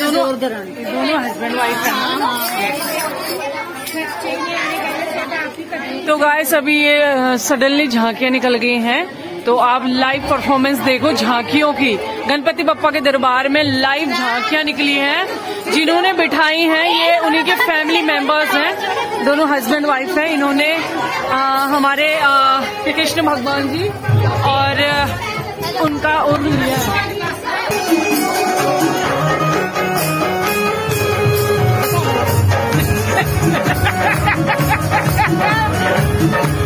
दोनों दोनों husband wife तो गाय सभी ये सडनली झांकियाँ निकल गई हैं। तो आप लाइव परफॉर्मेंस देखो झांकियों की। गणपति बप्पा के दरबार में लाइव झांकियाँ निकली हैं जिन्होंने बिठाई हैं ये उन्हीं के फैमिली मेंबर्स हैं दोनों हस्बैंड वाइफ हैं इन्होंने आ, हमारे कृष्ण भगवान जी और उनका और लिया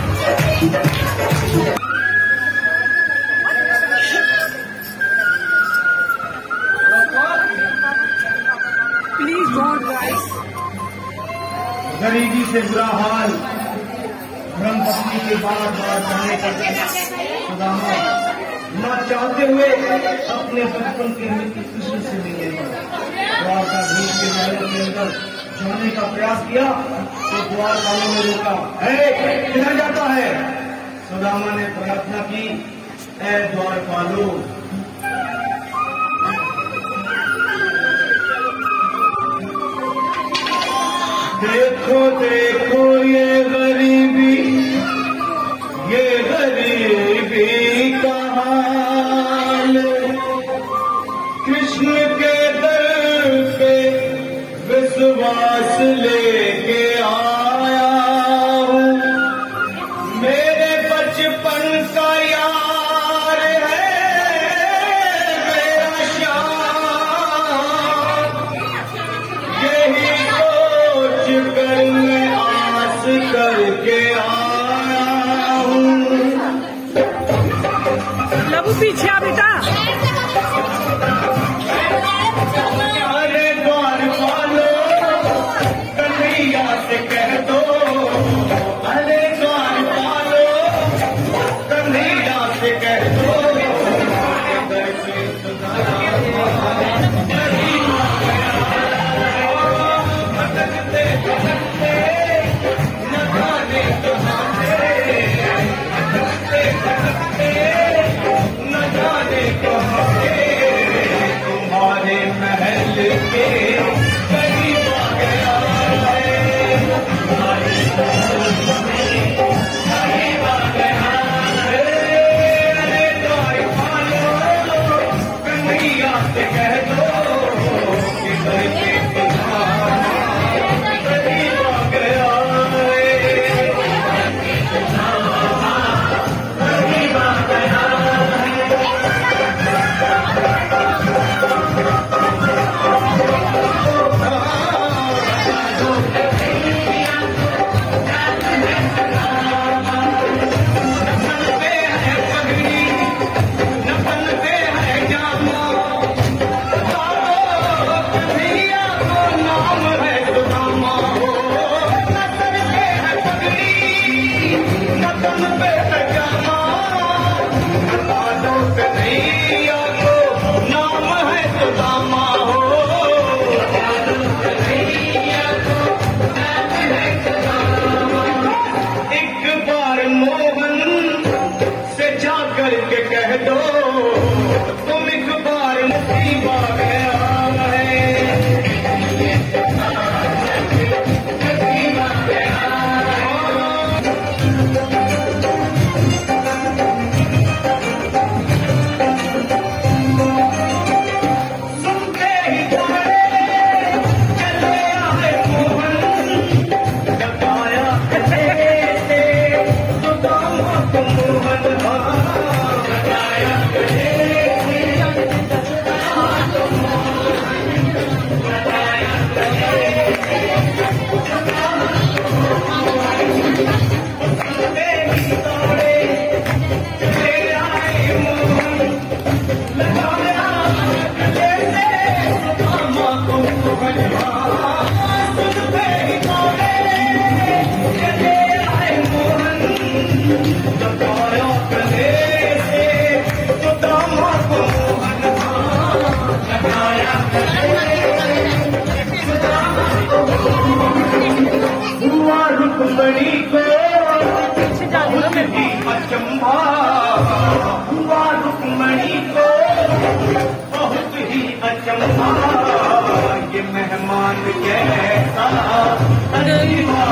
गरीबी से बुरा हाल ब्रह्मपत्नी के बार बार जाने का सुदामा न चाहते हुए अपने बचपन के मित्र कृष्ण से मिले। द्वार का भीड़ के महल के अंदर जाने का प्रयास किया तो द्वार वालों ने रोका। है किधर जाता है। सुदामा ने प्रार्थना की ऐ द्वार पालो देखो देखो ये गरीबी ये गरीबी कहाल कृष्ण के दर पे विश्वास लेके लबू पीछे बेटा।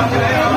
Amen.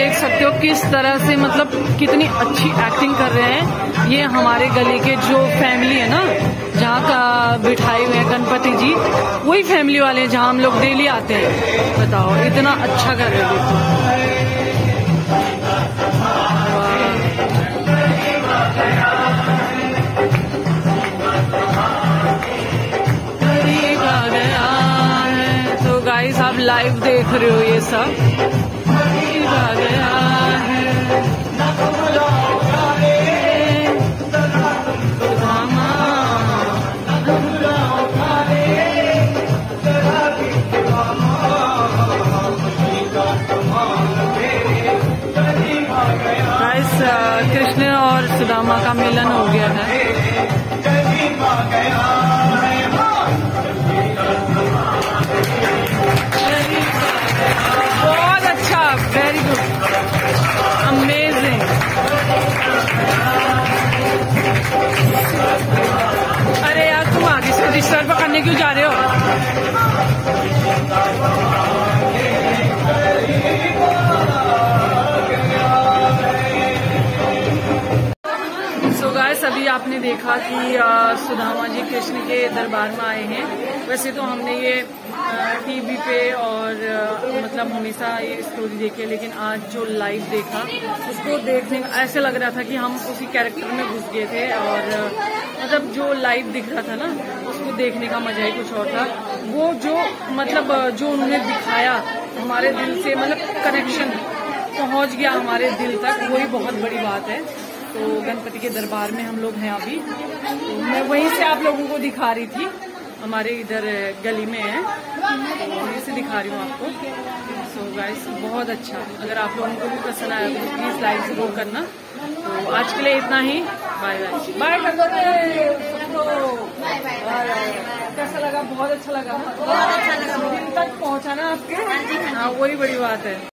देख सकते हो किस तरह से मतलब कितनी अच्छी एक्टिंग कर रहे हैं। ये हमारे गली के जो फैमिली है ना, जहाँ का बिठाए हुए हैं गणपति जी, वही फैमिली वाले हैं जहाँ हम लोग डेली आते हैं। बताओ, इतना अच्छा कर रहे हैं। है। तो लाइव देख रहे हो ये सब। कृष्ण और सुदामा का मिलन हो गया है करने क्यों जा रहे हो? सो अभी आपने देखा कि सुदामा जी कृष्ण के दरबार में आए हैं। वैसे तो हमने ये टीवी पे और मतलब हमेशा ये स्टोरी देखी है, लेकिन आज जो लाइव देखा, उसको देखने ऐसे लग रहा था कि हम उसी कैरेक्टर में घुस गए थे और मतलब जो लाइव दिख रहा था ना उसको देखने का मज़ा ही कुछ और था। वो जो मतलब जो उन्होंने दिखाया हमारे दिल से मतलब कनेक्शन पहुँच गया हमारे दिल तक वही बहुत बड़ी बात है। तो गणपति के दरबार में हम लोग हैं अभी। तो मैं वहीं से आप लोगों को दिखा रही थी। हमारे इधर गली में है। तो वहीं से दिखा रही हूँ आपको। सो गाइस बहुत अच्छा। अगर आप लोगों को भी पसंद आया तो प्लीज़ लाइक ज़रूर करना। तो आज के लिए इतना ही। बाय बाय बाय कर बहुत अच्छा लगा। बहुत अच्छा लगा। दिन तक पहुँचाना आपके? हाँ वही बड़ी बात है।